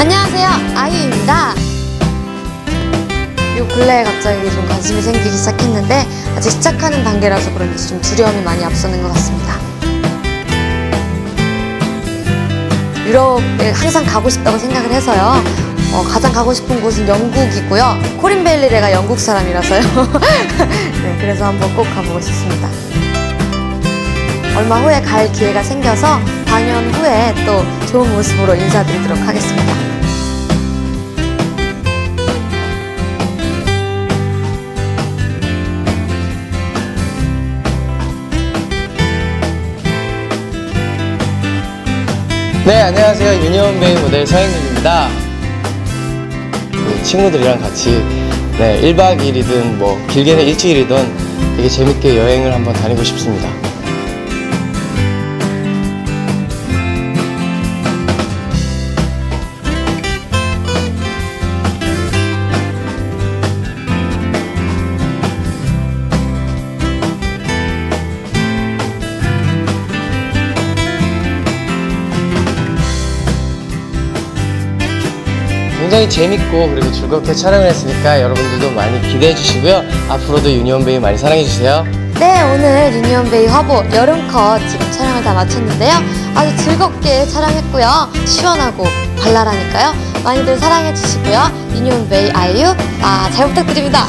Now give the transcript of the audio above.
안녕하세요. 아이유입니다. 요 근래에 갑자기 좀 관심이 생기기 시작했는데 아직 시작하는 단계라서 그런지 좀 두려움이 많이 앞서는 것 같습니다. 유럽에 항상 가고 싶다고 생각을 해서요. 어, 가장 가고 싶은 곳은 영국이고요. 코린 벨리레가 영국 사람이라서요. 네, 그래서 한번 꼭 가보고 싶습니다. 얼마 후에 갈 기회가 생겨서 방연 후에 또 좋은 모습으로 인사드리도록 하겠습니다. 네, 안녕하세요. 유니온 베이 모델 서현님입니다. 그 친구들이랑 같이 네, 1박 2일이든 뭐 길게는 일주일이든 되게 재밌게 여행을 한번 다니고 싶습니다. 굉장히 재밌고 그리고 즐겁게 촬영을 했으니까 여러분들도 많이 기대해 주시고요. 앞으로도 유니온베이 많이 사랑해 주세요. 네, 오늘 유니온베이 화보 여름컷 지금 촬영을 다 마쳤는데요. 아주 즐겁게 촬영했고요. 시원하고 발랄하니까요. 많이들 사랑해 주시고요. 유니온베이 아이유, 아, 잘 부탁드립니다.